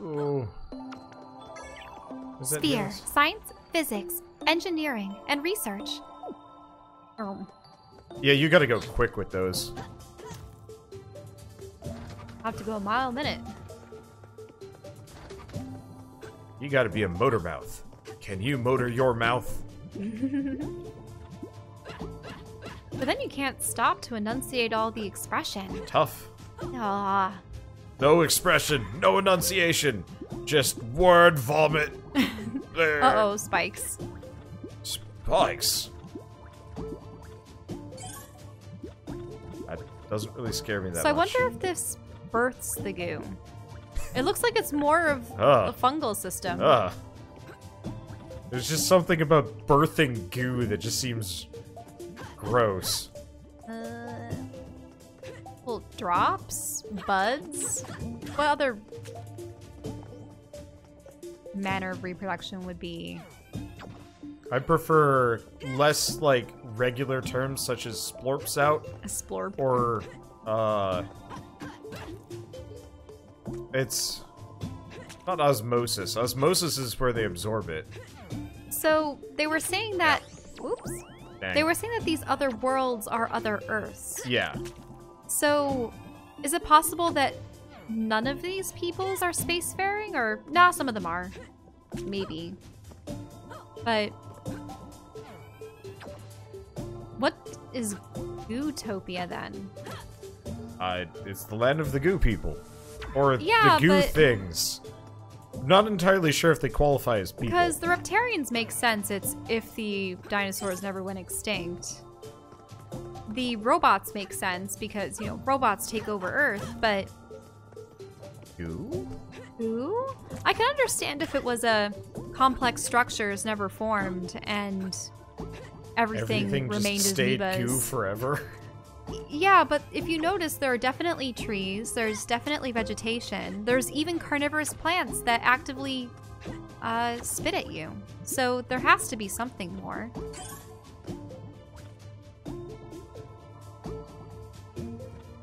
Ooh. Is that Sphere, yours? science, physics, engineering, and research. Um, Yeah, you gotta go quick with those. have to go a mile a minute. You gotta be a motor mouth. Can you motor your mouth? But then you can't stop to enunciate all the expression. Tough. Ah, No expression, no enunciation, just word vomit. Uh-oh, spikes. Spikes. That doesn't really scare me that So I much. wonder if this births the goo. It looks like it's more of a fungal system. Ugh. There's just something about birthing goo that just seems gross. Uh, well, drops, buds. What other manner of reproduction would be? I prefer less like regular terms such as splorps out A splorp. or uh it's not osmosis. Osmosis is where they absorb it. So they were saying that. Whoops. Dang. They were saying that these other worlds are other Earths. Yeah. So, is it possible that none of these peoples are spacefaring? Or, nah, some of them are. Maybe. But. What is Gootopia then? Uh, it's the land of the goo people. Or Yeah, the goo but- things. Not entirely sure if they qualify as people. Because the reptarians make sense, it's if the dinosaurs never went extinct. The robots make sense because, you know, robots take over Earth, but Goo? Who? I can understand if it was a complex structure structures never formed and everything, Everything remained just as stayed amoebas. goo forever. Yeah, but if you notice, there are definitely trees. There's definitely vegetation. There's even carnivorous plants that actively uh, spit at you. So there has to be something more.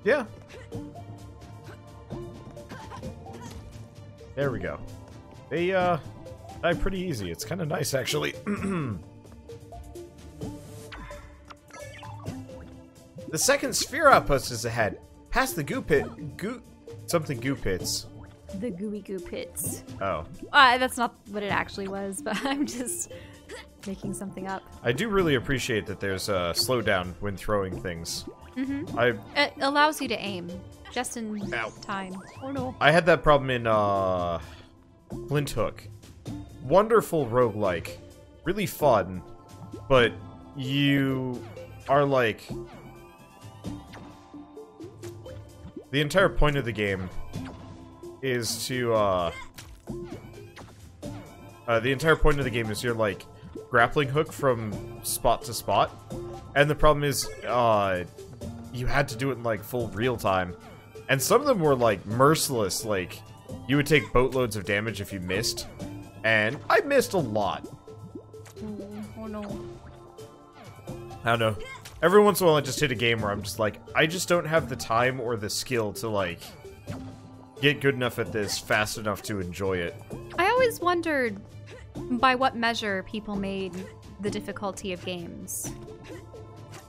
Yeah. There we go. They, uh, die pretty easy. It's kind of nice, actually. the second sphere outpost is ahead. Past the goo pit. Goo. Something goo pits. The gooey goo pits. Oh. Uh, that's not what it actually was, but I'm just making something up. I do really appreciate that there's a slowdown when throwing things. Mm-hmm. I It allows you to aim just in Ow. time. Oh no. I had that problem in uh Flinthook. Wonderful roguelike. Really fun, but you are like the entire point of the game is to uh uh, the entire point of the game is you're like grappling hook from spot to spot, and the problem is uh, you had to do it in like full real time, and some of them were like merciless. Like you would take boatloads of damage if you missed, and I missed a lot. Oh no. I don't know. Every once in a while, I just hit a game where I'm just like, I just don't have the time or the skill to like get good enough at this fast enough to enjoy it. I always wondered by what measure people made the difficulty of games.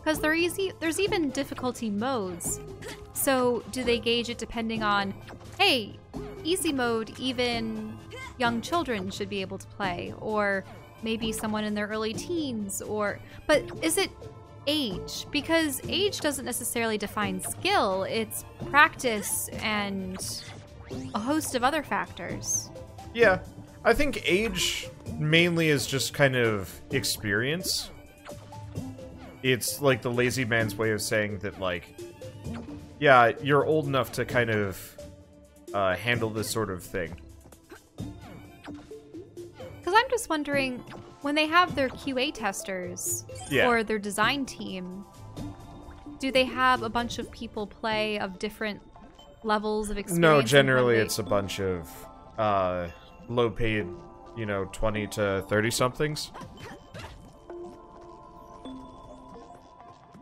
Because there are easy, there's even difficulty modes. So do they gauge it depending on, hey, easy mode, even young children should be able to play, or maybe someone in their early teens, or but is it age? Because age doesn't necessarily define skill; it's practice and a host of other factors. Yeah, I think age mainly is just kind of experience. It's like the lazy man's way of saying that, like, yeah, you're old enough to kind of uh, handle this sort of thing. Because I'm just wondering, when they have their QA testers Yeah. or their design team, do they have a bunch of people play of different levels of experience? No, generally it's a bunch of uh, low-paid, you know, 20 to 30 somethings.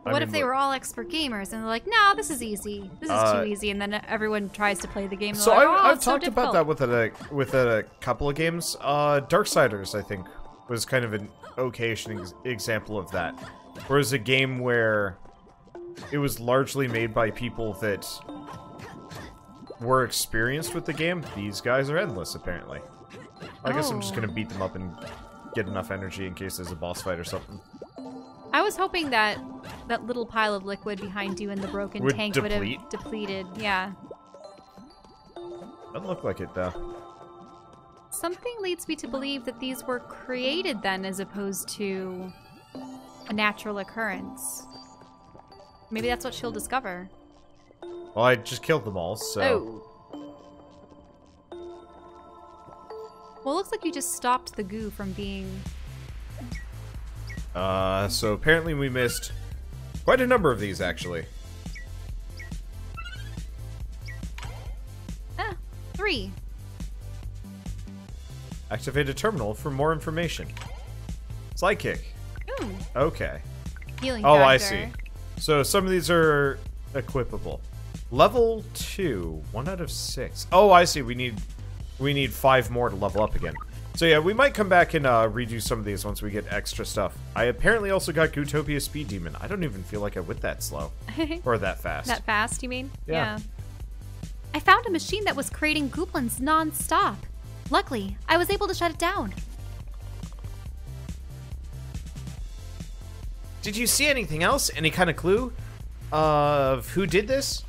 What mean, if they were all expert gamers and they're like, "No, this is easy. This is Uh, too easy," and then everyone tries to play the game. So I, like, oh, I've it's so talked about that with a with a couple of games. Uh, Darksiders, I think, was kind of an occasion ex- example of that. Whereas a game where it was largely made by people that were experienced with the game. These guys are endless, apparently. I guess I'm just Oh. gonna beat them up and get enough energy in case there's a boss fight or something. I was hoping that that little pile of liquid behind you in the broken Would tank would have depleted. Yeah. Doesn't look like it though. Something leads me to believe that these were created then as opposed to a natural occurrence. Maybe that's what she'll discover. Well, I just killed them all, so Oh. Well, it looks like you just stopped the goo from being. Uh, so apparently we missed quite a number of these actually. Ah, three. Activate a terminal for more information. Sidekick. Ooh, Okay. healing Oh, I see. So some of these are equipable. Level two, one out of six. Oh, I see. We need we need five more to level up again. So yeah, we might come back and uh, redo some of these once we get extra stuff. I apparently also got Gootopia Speed Demon. I don't even feel like I went that slow or that fast. that fast, you mean? Yeah. I found a machine that was creating gooblins non-stop. Luckily, I was able to shut it down. Did you see anything else? Any kind of clue of who did this?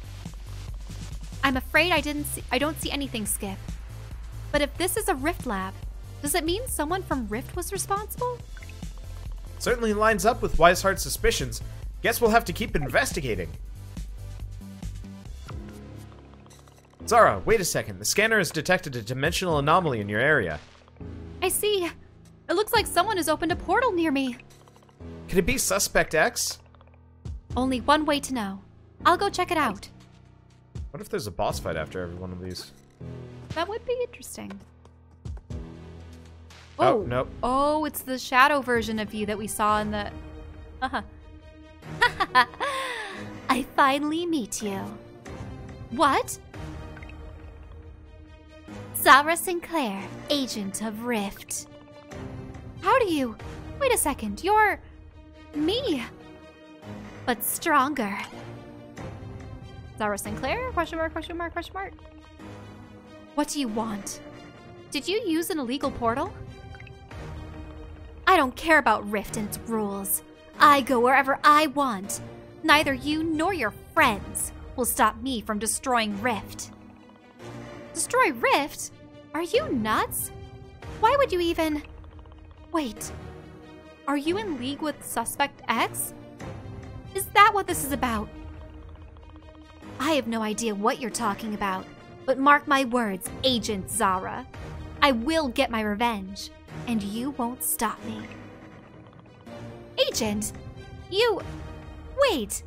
I'm afraid I didn't see I don't see anything, Skip. But if this is a Rift lab, does it mean someone from Rift was responsible? Certainly lines up with Wiseheart's suspicions. Guess we'll have to keep investigating. Zahra, wait a second. The scanner has detected a dimensional anomaly in your area. I see. It looks like someone has opened a portal near me. Could it be Suspect X? Only one way to know. I'll go check it out. What if there's a boss fight after every one of these? That would be interesting. Oh, nope. Oh, it's the shadow version of you that we saw in the. Uh-huh. I finally meet you. What? Zahra Sinclair, agent of Rift. How do you. Wait a second, you're. me. But stronger. Zahra Sinclair? Question mark, question mark, question mark. What do you want? Did you use an illegal portal? I don't care about Rift and its rules. I go wherever I want. Neither you nor your friends will stop me from destroying Rift. Destroy Rift? Are you nuts? Why would you even. Wait. Are you in league with Suspect X? Is that what this is about? I have no idea what you're talking about, but mark my words, Agent Zahra. I will get my revenge, and you won't stop me. Agent, you. Wait!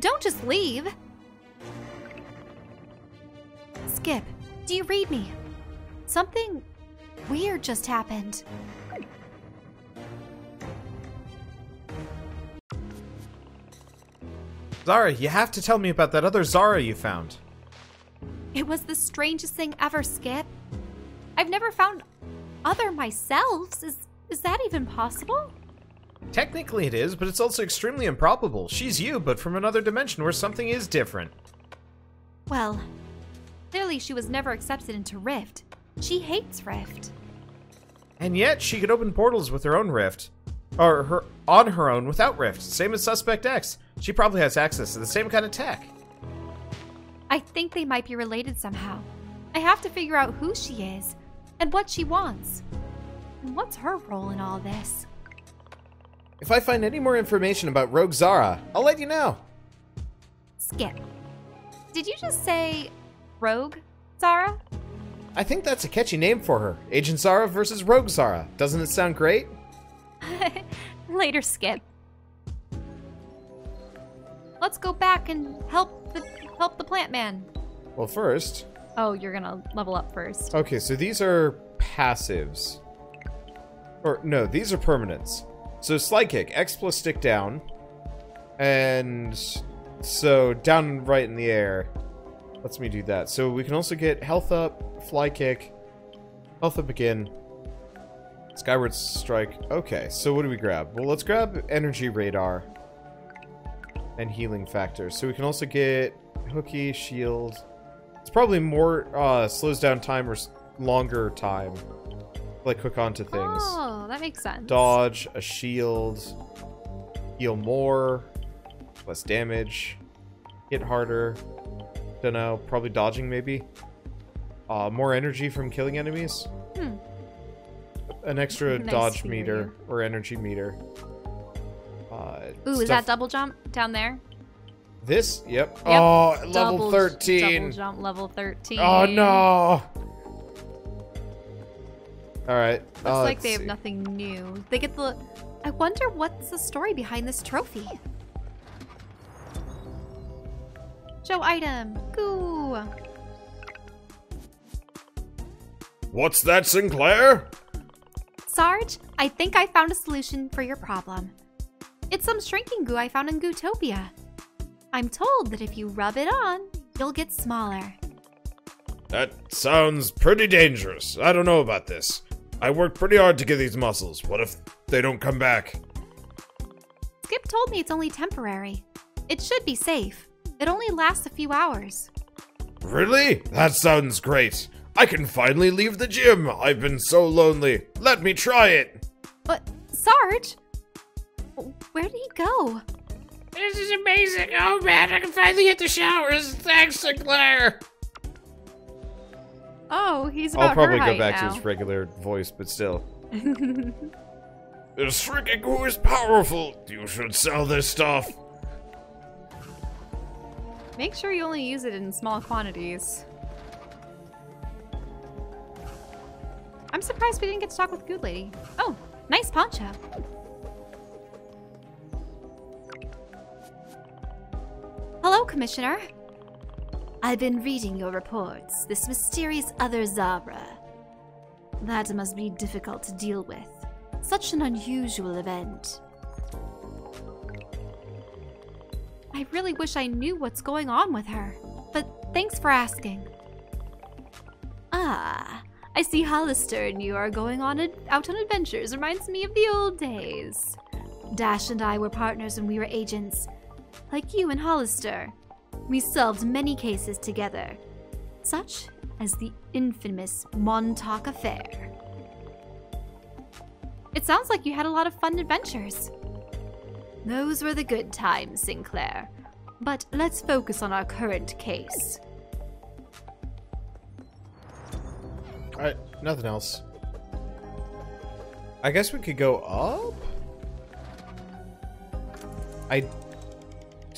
Don't just leave! Skip, do you read me? Something weird just happened. Zahra, you have to tell me about that other Zahra you found. It was the strangest thing ever, Skip. I've never found other myself. Is is that even possible? Technically it is, but it's also extremely improbable. She's you, but from another dimension where something is different. Well, clearly she was never accepted into Rift. She hates Rift. And yet, she could open portals with her own rift. Or her on her own without rift. Same as Suspect X. She probably has access to the same kind of tech. I think they might be related somehow. I have to figure out who she is and what she wants. And what's her role in all this? If I find any more information about Rogue Zahra, I'll let you know. Skip. Did you just say Rogue, Zahra? I think that's a catchy name for her. Agent Zahra versus Rogue Zahra. Doesn't it sound great? Later, Skip. Let's go back and help the help the plant man. Well, first. Oh, you're gonna level up first. Okay, so these are passives. Or, no, these are permanents. So, Slide Kick, X plus stick down. And so down right in the air. Lets me do that. So we can also get health up, fly kick, health up again, skyward strike. Okay, so what do we grab? Well, let's grab energy radar and healing factor. So we can also get hooky, shield. It's probably more, uh, slows down time or longer time. Like hook onto things. Oh, that makes sense. Dodge, a shield, heal more, less damage, hit harder. Don't know, probably dodging maybe. Uh, more energy from killing enemies. Hmm. An extra Nice dodge theory. meter or energy meter. Uh, Ooh, is that double jump down there? This? Yep. Oh, level 13. Double jump level 13. Oh no. All right. Looks uh, like let's they have see. nothing new. They get the. I wonder what's the story behind this trophy. Show item. Goo. What's that, Sinclair? Sarge, I think I found a solution for your problem. It's some shrinking goo I found in Gootopia. I'm told that if you rub it on, you'll get smaller. That sounds pretty dangerous. I don't know about this. I worked pretty hard to get these muscles. What if they don't come back? Skip told me it's only temporary. It should be safe. It only lasts a few hours. Really? That sounds great. I can finally leave the gym. I've been so lonely. Let me try it. But, Sarge? Where did he go? This is amazing. Oh man, I can finally hit the showers. Thanks, Sinclair. Oh, he's about I'll probably her go height back now. to his regular voice, but still. This shrinking goo is powerful. You should sell this stuff. Make sure you only use it in small quantities. I'm surprised we didn't get to talk with Good Lady. Oh, nice poncho. Hello, Commissioner. I've been reading your reports. This mysterious other Zahra. That must be difficult to deal with. Such an unusual event. I really wish I knew what's going on with her. But thanks for asking. Ah, I see Hollister and you are going on out on adventures. Reminds me of the old days. Dash and I were partners when we were agents. Like you and Hollister. We solved many cases together, such as the infamous Montauk Affair. It sounds like you had a lot of fun adventures. Those were the good times, Sinclair. But let's focus on our current case. Alright, nothing else. I guess we could go up? I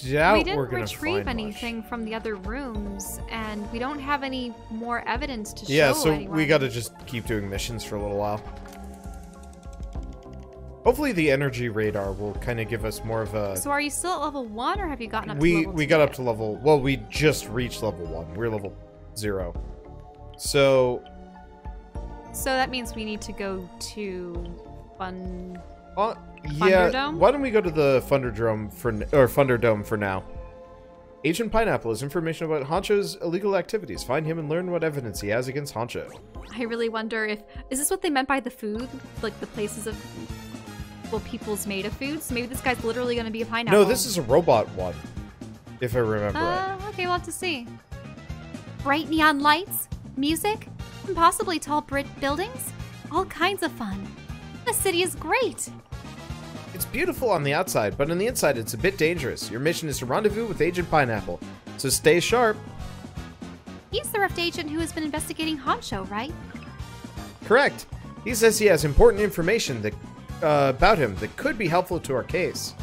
we didn't retrieve anything much. from the other rooms, and we don't have any more evidence to Yeah, show Yeah, so anyone. we gotta just keep doing missions for a little while. Hopefully the energy radar will kind of give us more of a... So are you still at level one, or have you gotten up to we level we got up to level... Well, we just reached level 1. We're level 0. So, So that means we need to go to fun. uh, yeah, Thunderdome? why don't we go to the Thunderdome for... Or Thunderdome for now. Agent Pineapple has information about Honcho's illegal activities. Find him and learn what evidence he has against Honcho. I really wonder if is this what they meant by the food, like the places of well, people's made of food. So maybe this guy's literally going to be a pineapple. No, this is a robot one. If I remember right. Uh, okay, we'll have to see. Bright neon lights, music, and possibly tall brick buildings. All kinds of fun. The city is great. It's beautiful on the outside, but on the inside it's a bit dangerous. Your mission is to rendezvous with Agent Pineapple, so stay sharp. He's the Rift agent who has been investigating Honcho, right? Correct. He says he has important information that uh, about him that could be helpful to our case.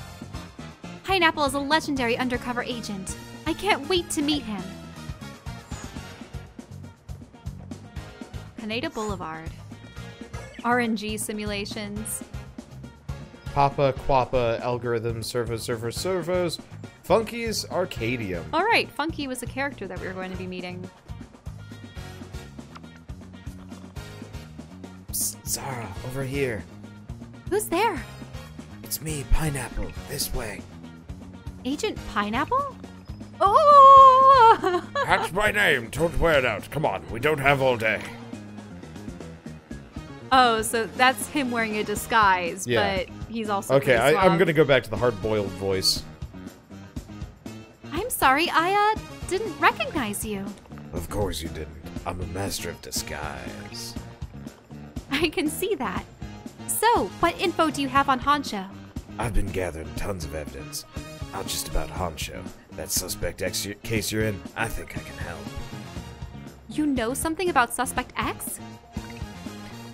Pineapple is a legendary undercover agent. I can't wait to meet him. Canada Boulevard. RNG simulations. Papa, Quappa, Algorithm, Servo, Servo, Servos, Funky's Arcadium. All right, Funky was a character that we were going to be meeting. Psst, Zahra, over here. Who's there? It's me, Pineapple. This way. Agent Pineapple? Oh! That's my name. Don't wear it out. Come on, we don't have all day. Oh, so that's him wearing a disguise, Yeah. but he's also Okay, I, I'm gonna go back to the hard-boiled voice. I'm sorry, I uh didn't recognize you. Of course you didn't. I'm a master of disguise. I can see that. So, what info do you have on Honcho? I've been gathering tons of evidence. Not just about Honcho. That suspect X case you're in, I think I can help. You know something about Suspect X?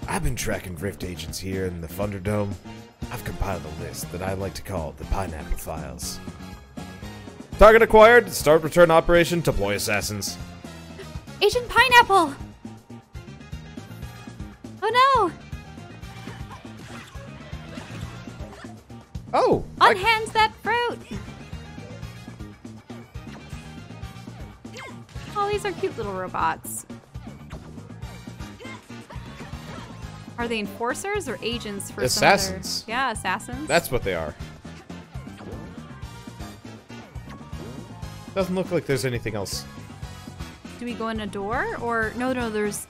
I've been tracking Rift agents here in the Thunderdome. I've compiled a list that I like to call the Pineapple Files. Target acquired. Start return operation. Deploy assassins. Agent Pineapple! Oh no! Oh, I- that fruit! Oh, these are cute little robots. Are they enforcers or agents for some other- Assassins. Yeah, assassins. that's what they are. Doesn't look like there's anything else. Do we go in a door or no? No, there's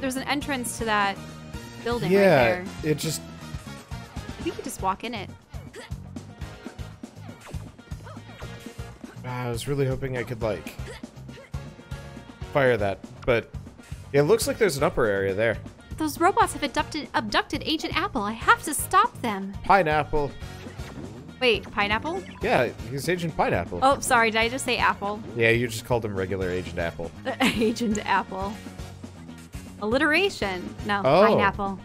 there's an entrance to that building yeah, right there. it just there. We could just walk in it. Ah, I was really hoping I could like fire that, but it looks like there's an upper area there. Those robots have abducted abducted Agent Apple. I have to stop them. Pineapple. Wait, pineapple? Yeah, he's Agent Pineapple. Oh, sorry, did I just say apple? Yeah, you just called him regular Agent Apple. Agent Apple. Alliteration. No, Oh. pineapple.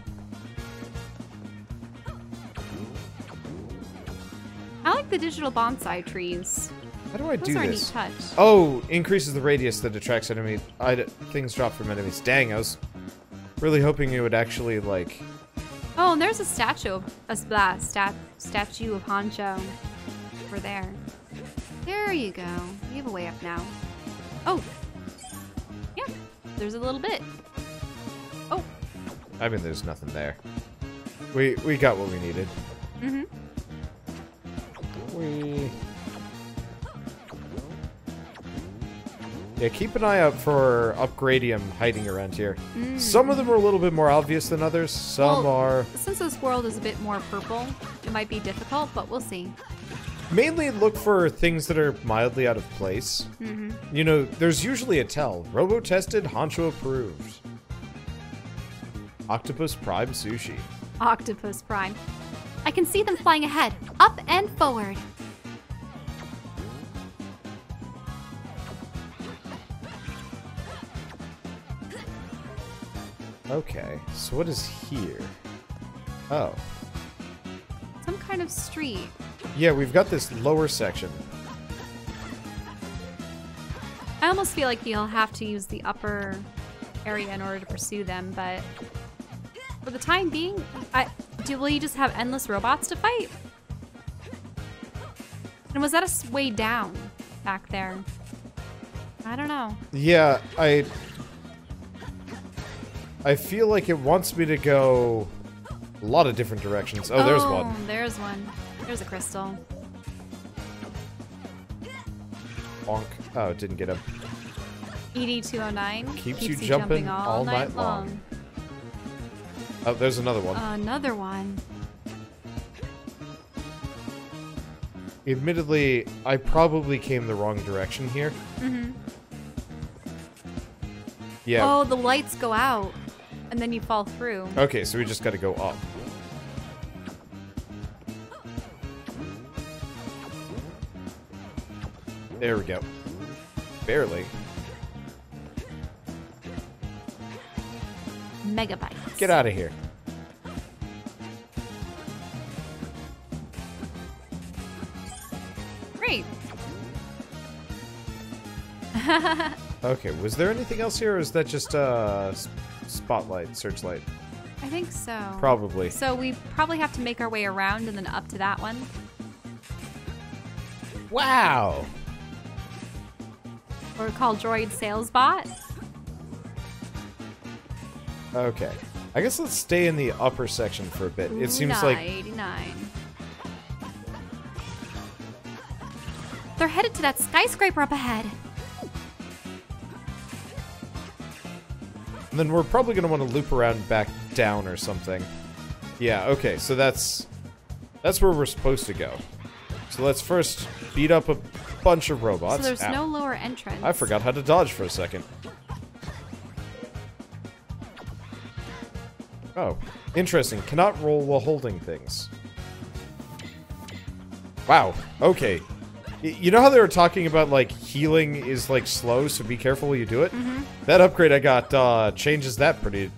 I like the digital bonsai trees. How do I Those do are a neat this? touch. Oh, increases the radius that attracts enemy I, things drop from enemies. Dang, I was really hoping it would actually like. Oh, and there's a statue of a blah, stat, statue of Honcho over there. There you go. You have a way up now. Oh, yeah. There's a little bit. Oh, I mean, there's nothing there. We we got what we needed. mm-hmm. We. Yeah, keep an eye out for upgradium hiding around here. Some of them are a little bit more obvious than others. Some Mm. Well- are Since this world is a bit more purple, it might be difficult, but we'll see. mainly look for things that are mildly out of place. Mm-hmm. You know, there's usually a tell. Robo tested, Honcho approved. Octopus Prime Sushi. Octopus Prime. I can see them flying ahead, up and forward. Okay, so what is here? Oh. Some kind of street. Yeah, we've got this lower section. I almost feel like you'll have to use the upper area in order to pursue them, but for the time being, I do. Will you just have endless robots to fight? And was that a way down back there? I don't know. Yeah, I... I feel like it wants me to go a lot of different directions. Oh, there's one. There's one. There's a crystal. Bonk. Oh, it didn't get him. ED209 Keeps you jumping all night long. Oh, there's another one. Another one. Admittedly, I probably came the wrong direction here. Mm-hmm. Yeah. Oh, the lights go out, and then you fall through. Okay, so we just gotta go up. There we go. Barely. Megabytes. Get out of here. Great. Okay, was there anything else here, or is that just uh, spotlight, searchlight? I think so. Probably. So we probably have to make our way around and then up to that one. Wow. Or call Droid Sales Bot. Okay. I guess let's stay in the upper section for a bit. It seems like 89. They're headed to that skyscraper up ahead. Then we're probably going to want to loop around back down or something. Yeah, okay, so that's... That's where we're supposed to go. So let's first beat up a bunch of robots. so there's Ow. no lower entrance. I forgot how to dodge for a second. Oh, interesting. Cannot roll while holding things. Wow, okay. You know how they were talking about, like, healing is, like, slow, so be careful when you do it? Mm-hmm. That upgrade I got, uh, changes that pretty...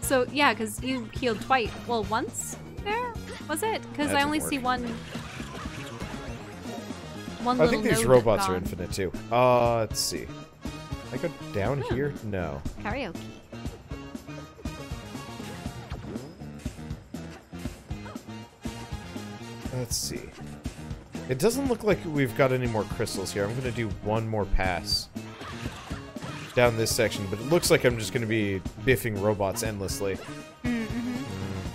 So yeah, because you healed twice. Well, once there was it? Because I only didn't see one. One I think these robots are infinite, too. Uh, let's see. I go down Hmm. here? No. Karaoke. Let's see. It doesn't look like we've got any more crystals here. I'm going to do one more pass down this section, but it looks like I'm just going to be biffing robots endlessly.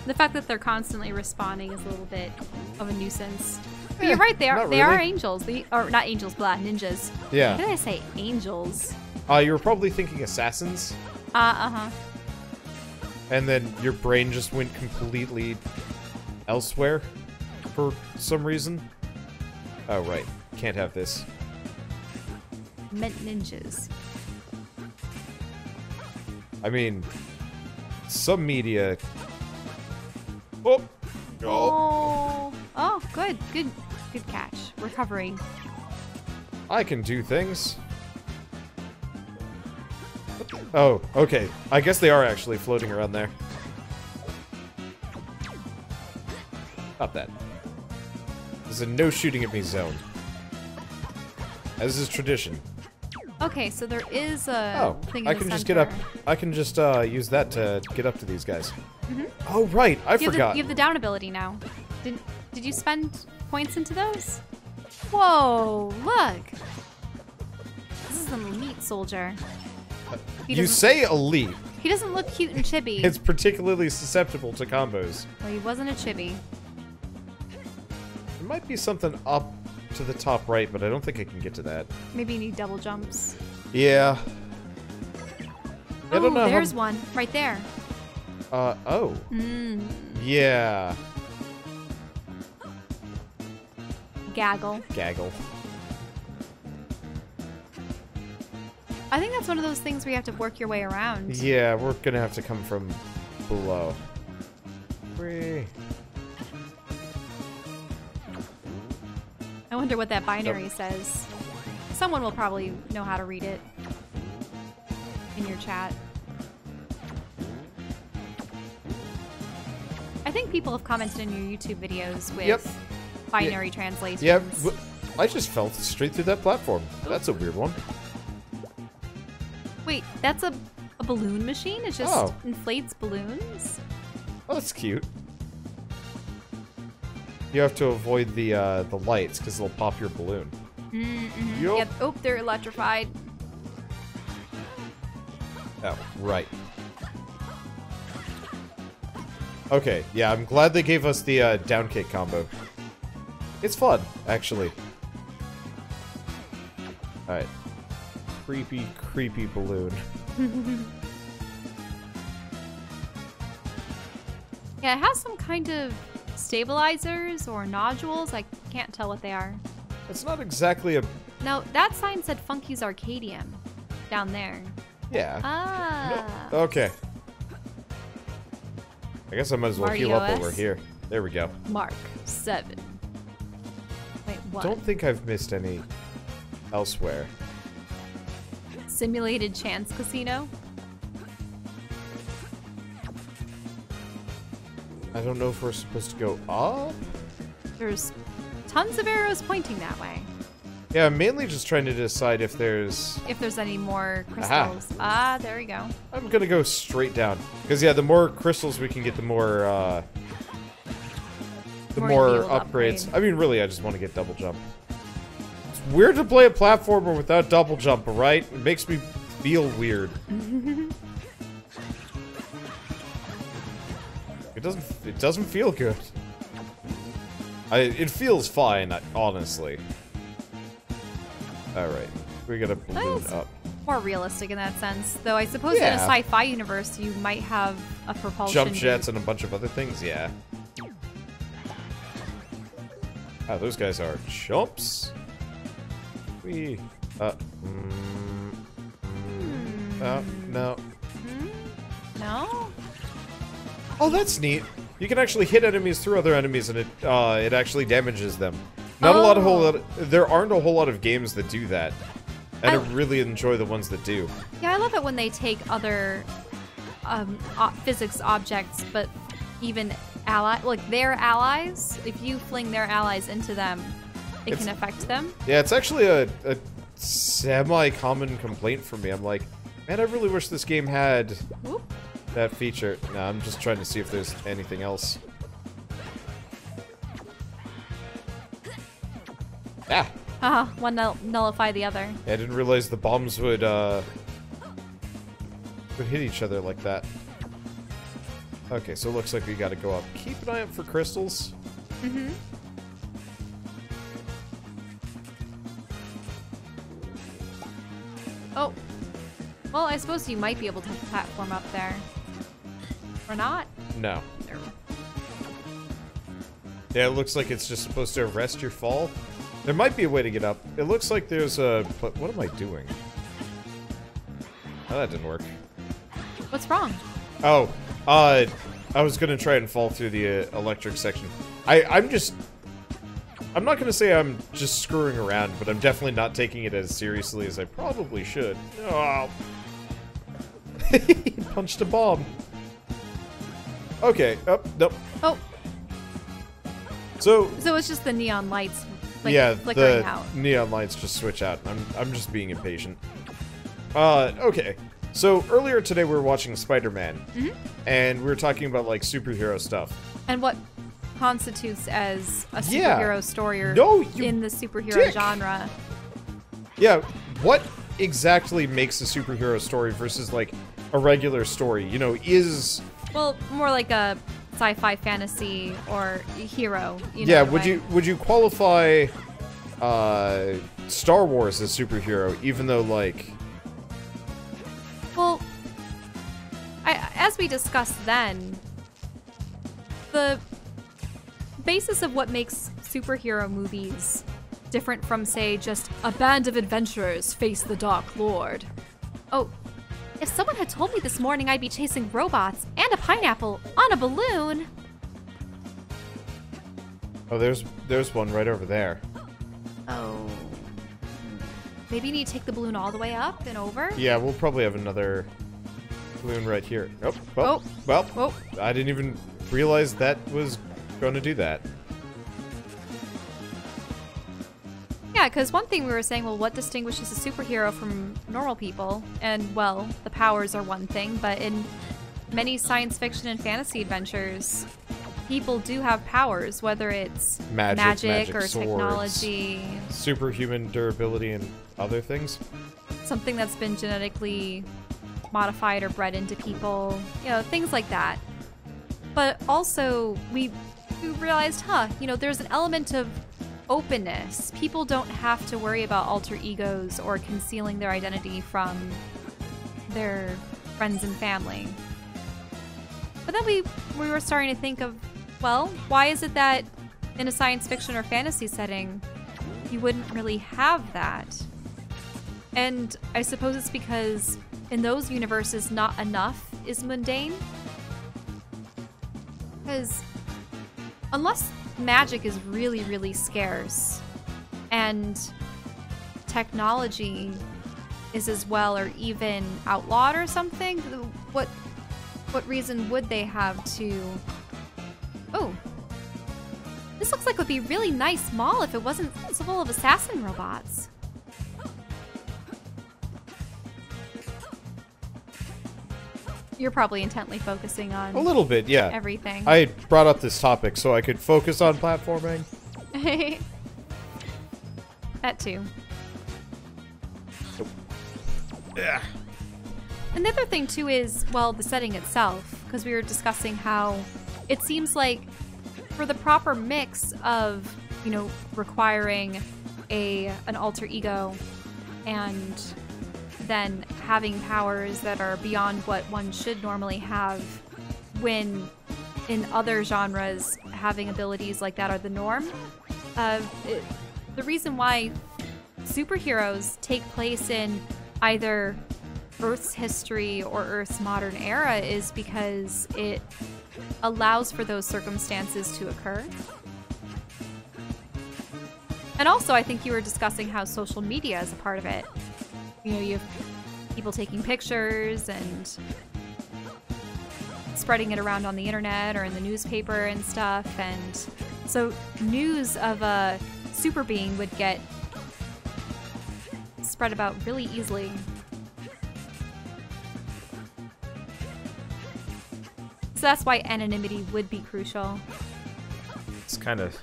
The fact that they're constantly responding is a little bit of a nuisance. But you're right, they are they are angels. They or not angels, blah, ninjas. Yeah. Why did. I say angels? Uh, you were probably thinking assassins, Uh uh-huh. and then your brain just went completely elsewhere for some reason. Oh, right. Can't have this. Meant ninjas. I mean, some media... Oh! Oh! Oh. Oh, good, good, good catch. Recovering. I can do things. Oh, okay. I guess they are actually floating around there. Stop that. There's a no shooting at me zone. As is tradition. Okay, so there is a Oh, thing in I can just get up. I can just uh, use that to get up to these guys. Oh, right. I. You have, the, forgot. you have the down ability now. Did did you spend points into those? Whoa! Look. This is an elite soldier. You say elite. he doesn't look cute and chibi. It's particularly susceptible to combos. well, he wasn't a chibi. There might be something up to the top right, but I don't think I can get to that. Maybe you need double jumps. Yeah. I oh, don't know. how- there's one right there. Uh, oh. Mmm. Yeah. Gaggle. Gaggle. I think that's one of those things where you have to work your way around. Yeah, we're gonna have to come from below. Whee. I wonder what that binary says. Someone will probably know how to read it in your chat. I think people have commented in your YouTube videos with Yep. binary translations. Yeah, I just fell straight through that platform. That's a weird one. Wait, that's a, a balloon machine? It just Oh. inflates balloons? Oh, that's cute. You have to avoid the uh, the lights because they'll pop your balloon. Mm-hmm. Yup. Yep. Oh, they're electrified. Oh, right. Okay, yeah, I'm glad they gave us the uh, down kick combo. It's fun, actually. Alright. Creepy, creepy balloon. Yeah, it has some kind of stabilizers or nodules. I can't tell what they are. It's not exactly a... No, that sign said Funky's Arcadium down there. Yeah. Ah. Okay. I guess I might as well heal up Mario over here. There we go. Mark 7. Wait, what? Don't think I've missed any elsewhere. Simulated Chance Casino? I don't know if we're supposed to go up. There's tons of arrows pointing that way. Yeah, I'm mainly just trying to decide if there's... If there's any more Aha. crystals. Ah, there we go. I'm gonna go straight down. Because, yeah, the more crystals we can get, the more, uh... The More more, you'll be able to upgrades. upgrade. I mean, really, I just want to get double jump. It's weird to play a platformer without double jump, right? It makes me feel weird. doesn't. It doesn't feel good. I, it feels fine, honestly. Alright, we got a balloon up. More realistic in that sense. Though I suppose in a sci-fi universe, you might have a propulsion. Jump jets and a bunch of other things, yeah. Ah, those guys are chumps. We, uh, mm, mm, uh, no. No. Oh, that's neat. You can actually hit enemies through other enemies, and it uh, it actually damages them. Not a lot of whole Oh. lot. there aren't a whole lot of games that do that, and I, I- really enjoy the ones that do. Yeah, I love it when they take other um, o- physics objects, but even ally like their allies. If you fling their allies into them, it It's- can affect them. Yeah, it's actually a, a semi-common complaint for me. I'm like, man, I really wish this game had Whoop. That feature. No, I'm just trying to see if there's anything else. Ah, Haha, one null- nullify the other. I didn't realize the bombs would uh would hit each other like that. Okay, so it looks like we gotta go up. Keep an eye out for crystals. Mm-hmm. Oh. Well, I suppose you might be able to platform up there. Or not. No. There- Yeah, it looks like it's just supposed to arrest your fall. There might be a way to get up. It looks like there's a... But what am I doing? Oh, that didn't work. What's wrong? Oh, uh, I was gonna try and fall through the uh, electric section. I, I'm just... I'm not gonna say I'm just screwing around, but I'm definitely not taking it as seriously as I probably should. Oh. he punched a bomb. Okay, Oh, nope. Oh, So, so it's just the neon lights like yeah, the out. neon lights just switch out. I'm I'm just being impatient. Uh, okay. So earlier today we were watching Spider-Man, Mm-hmm. and we were talking about like superhero stuff. And what constitutes as a Yeah. superhero story or No, in the superhero dick. genre. Yeah, what exactly makes a superhero story versus like a regular story? You know, is Well, more like a sci-fi fantasy or hero. You know, yeah? Would way. you would you qualify uh, Star Wars as superhero, even though like Well, I, as we discussed then, the basis of what makes superhero movies different from, say, just a band of adventurers face the Dark Lord. Oh, if someone had told me this morning I'd be chasing robots and a pineapple on a balloon. oh, there's there's one right over there. Oh. Maybe you need to take the balloon all the way up and over? Yeah, we'll probably have another balloon right here. Nope. Well, Oh. well, Oh. I didn't even realize that was going to do that. Yeah, because one thing we were saying, well, what distinguishes a superhero from normal people? And, well, the powers are one thing, but in many science fiction and fantasy adventures, people do have powers, whether it's Magic, magic or swords. technology, Superhuman durability and other things. something that's been genetically modified or bred into people, you know, things like that. But also, we, we realized, huh, you know, there's an element of openness. People don't have to worry about alter egos or concealing their identity from their friends and family. But then we we were starting to think of, well, why is it that in a science fiction or fantasy setting you wouldn't really have that? And I suppose it's because in those universes not enough is mundane. Because unless magic is really, really scarce and technology is as well or even outlawed or something, what what reason would they have to Oh. This looks like it would be really nice mall if it wasn't full of assassin robots. You're probably intently focusing on A little bit, yeah. everything. I brought up this topic so I could focus on platforming. that too. Yeah. Another thing too is, well, the setting itself, because we were discussing how it seems like for the proper mix of, you know, requiring a an alter ego and then having powers that are beyond what one should normally have when in other genres having abilities like that are the norm. Uh, it, the reason why superheroes take place in either Earth's history or Earth's modern era is because it allows for those circumstances to occur. And also, I think you were discussing how social media is a part of it. You know, you have people taking pictures and spreading it around on the internet or in the newspaper and stuff. And so, news of a super being would get spread about really easily. So that's why anonymity would be crucial. It's kind of.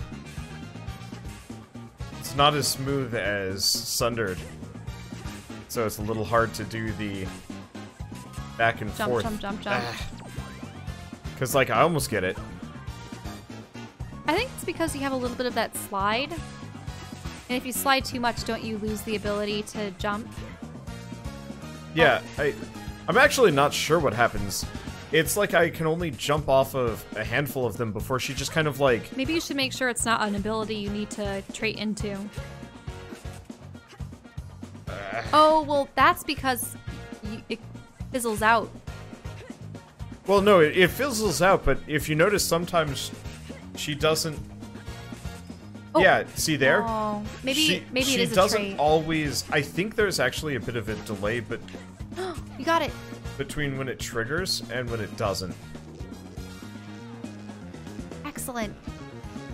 It's not as smooth as Sundered. So it's a little hard to do the back and Jump, forth. jump, jump, jump. Ah. Because, like, I almost get it. I think it's because you have a little bit of that slide. And if you slide too much, don't you lose the ability to jump? Yeah, I, I'm actually not sure what happens. It's like I can only jump off of a handful of them before she just kind of like. Maybe you should make sure it's not an ability you need to trait into. Oh, well, that's because you, it fizzles out. Well, no, it, it fizzles out, but if you notice, sometimes she doesn't. Oh. Yeah, see there? Oh, maybe she, maybe she it is a doesn't trait. always. I think there's actually a bit of a delay, but you got it. between when it triggers and when it doesn't. Excellent.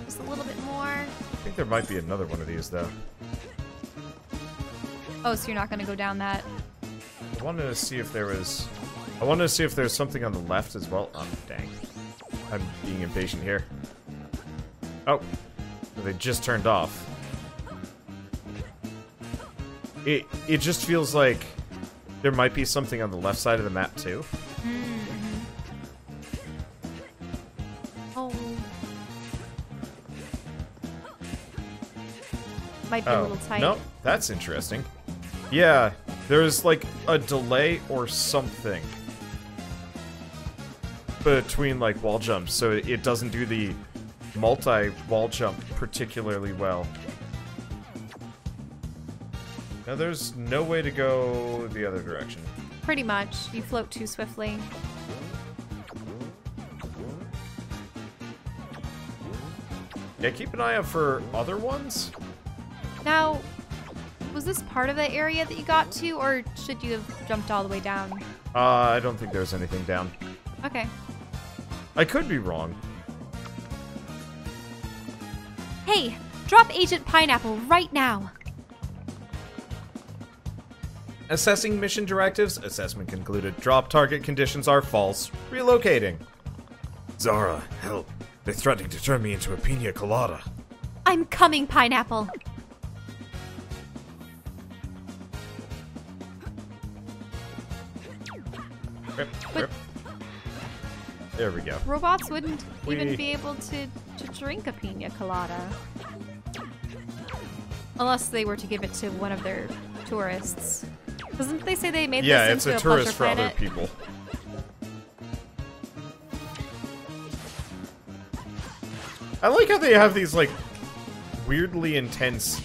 Just a little bit more. I think there might be another one of these though. Oh, so you're not going to go down that. I wanted to see if there was. I wanted to see if there's something on the left as well. Oh, dang. I'm being impatient here. Oh, they just turned off. It it just feels like there might be something on the left side of the map too. Mm-hmm. Oh. Might be a Oh, little tight. no, that's interesting. Yeah, there's like a delay or something between like wall jumps, so it doesn't do the multi wall jump particularly well. Now there's no way to go the other direction. Pretty much. You float too swiftly. Yeah, keep an eye out for other ones. Now, was this part of the area that you got to, or should you have jumped all the way down? Uh, I don't think there's anything down. Okay. I could be wrong. Hey, drop Agent Pineapple right now. Assessing mission directives. Assessment concluded. Drop target conditions are false. Relocating. Zahra, help. They're threatening to turn me into a pina colada. I'm coming, Pineapple. There we go. Robots wouldn't even be able to, to drink a pina colada. Unless they were to give it to one of their tourists. Doesn't they say they made Yeah, this into a Yeah, it's a, tourist for other people. I like how they have these, like, weirdly intense...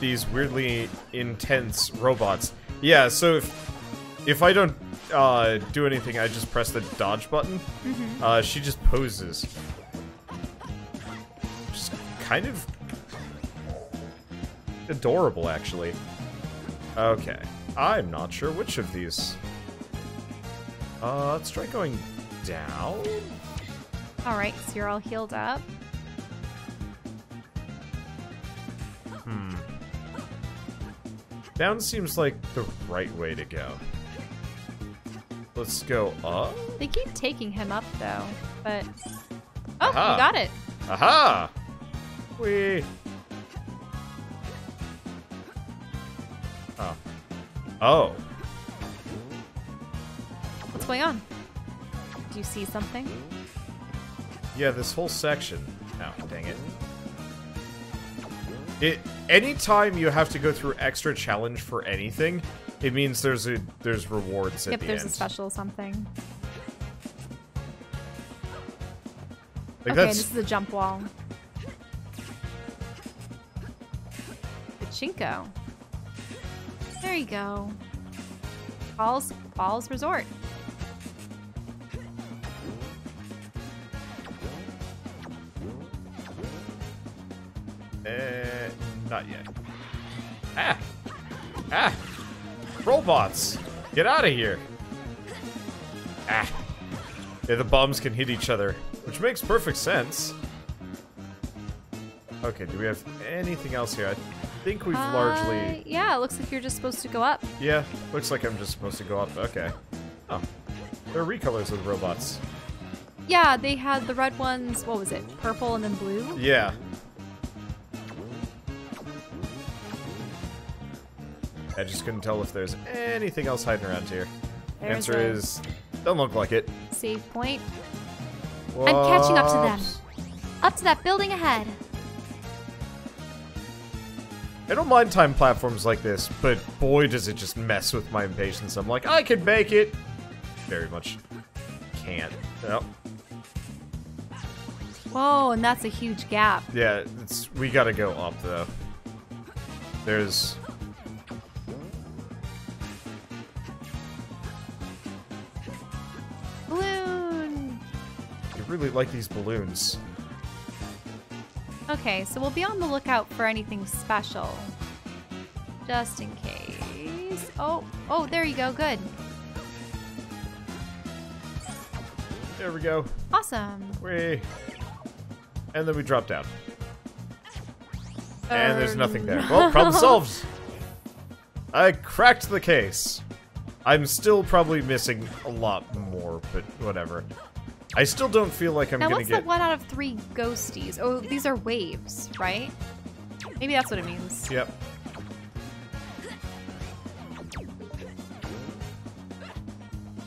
These weirdly intense robots. Yeah, so if, if I don't uh, do anything, I just press the dodge button, uh, she just poses. Just kind of adorable, actually. Okay. I'm not sure which of these. Uh, let's try going down. Alright, so you're all healed up. Down seems like the right way to go. Let's go up. They keep taking him up though, but Oh, Aha. you got it. Aha! We. Oh. Oh. What's going on? Do you see something? Yeah, this whole section. Oh, dang it. It anytime you have to go through extra challenge for anything, it means there's a there's rewards at yep, the there's end. a special something. Like okay, that's this is a jump wall. Pachinko. There you go. Paul's Paul's Resort. Not yet. Ah! Ah! Robots! Get out of here! Ah! Yeah, the bombs can hit each other, which makes perfect sense. Okay, do we have anything else here? I think we've Uh, largely... Yeah, it looks like you're just supposed to go up. Yeah, looks like I'm just supposed to go up. Okay. Oh. There are recolors of the robots. Yeah, they had the red ones, what was it? Purple and then blue? Yeah. I just couldn't tell if there's anything else hiding around here. There's Answer a is, don't look like it. Save point. I'm catching up to them. Up to that building ahead. I don't mind time platforms like this, but boy does it just mess with my impatience. I'm like, I can make it. Very much can't. Well, Whoa, and that's a huge gap. yeah, it's we gotta go up though. There's really like these balloons. Okay, so we'll be on the lookout for anything special. Just in case. Oh, oh, there you go. Good. There we go. Awesome. We and then we drop down. And there's nothing there. Well, problem solved. I cracked the case. I'm still probably missing a lot more, but whatever. I still don't feel like I'm Now, gonna get- what's the one out of three ghosties? Oh, these are waves, right? Maybe that's what it means. Yep.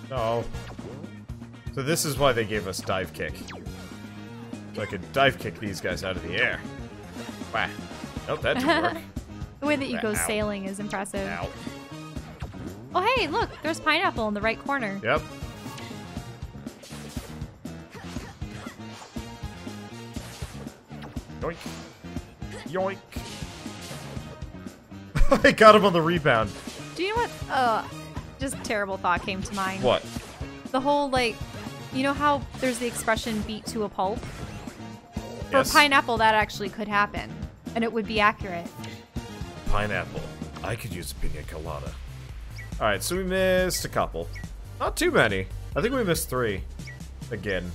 No. So this is why they gave us dive kick. So I could dive kick these guys out of the air. Wow. Nope, that didn't work. The way that you go Ow. sailing is impressive. Ow. Oh, hey, look, there's pineapple in the right corner. Yep. Yoink. Yoink. I got him on the rebound. Do you know what? Uh, just terrible thought came to mind. What? The whole like, you know how there's the expression "beat to a pulp." For Yes. pineapple, that actually could happen, and it would be accurate. Pineapple. I could use a pina colada. Alright, so we missed a couple. Not too many. I think we missed three. Again.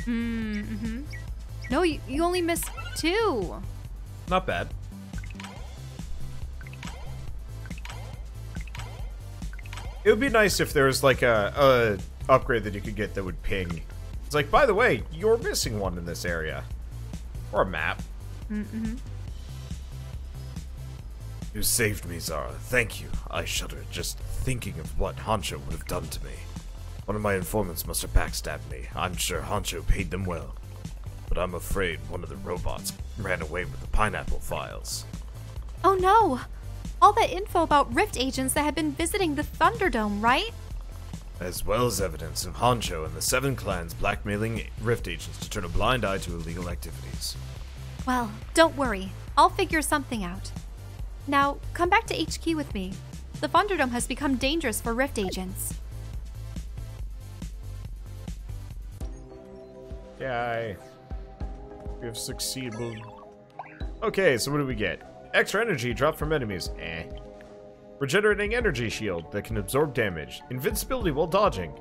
Mm-hmm. No, you, you only missed two. Not bad. It would be nice if there was like a, a upgrade that you could get that would ping. It's like, by the way, you're missing one in this area. Or a map. Mm-hmm. You saved me, Zahra. Thank you. I shudder just thinking of what Honcho would have done to me. One of my informants must have backstabbed me. I'm sure Honcho paid them well. But I'm afraid one of the robots ran away with the pineapple files. Oh no! All that info about Rift agents that had been visiting the Thunderdome, right? As well as evidence of Honcho and the Seven Clans blackmailing Rift agents to turn a blind eye to illegal activities. Well, don't worry. I'll figure something out. Now, come back to HQ with me. The Thunderdome has become dangerous for Rift agents. Yay. We have succeeded. Okay, so what do we get? Extra energy dropped from enemies. Eh. Regenerating energy shield that can absorb damage. Invincibility while dodging.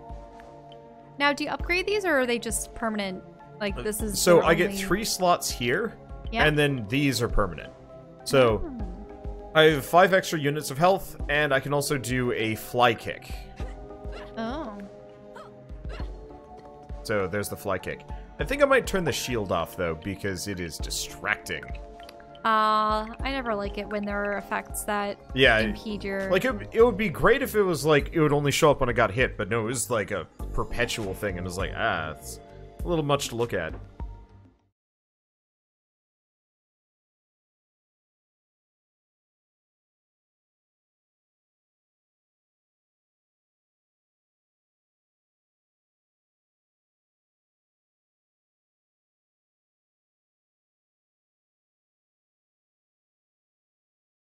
Now, do you upgrade these or are they just permanent? Like, this is. So I get three slots here, Yeah. and then these are permanent. So I have five extra units of health, and I can also do a fly kick. Oh. So there's the fly kick. I think I might turn the shield off though, because it is distracting. Uh, I never like it when there are effects that Yeah, impede your. Like, it, it would be great if it was like, it would only show up when I got hit, but no, it was like a perpetual thing, and it was like, ah, it's a little much to look at.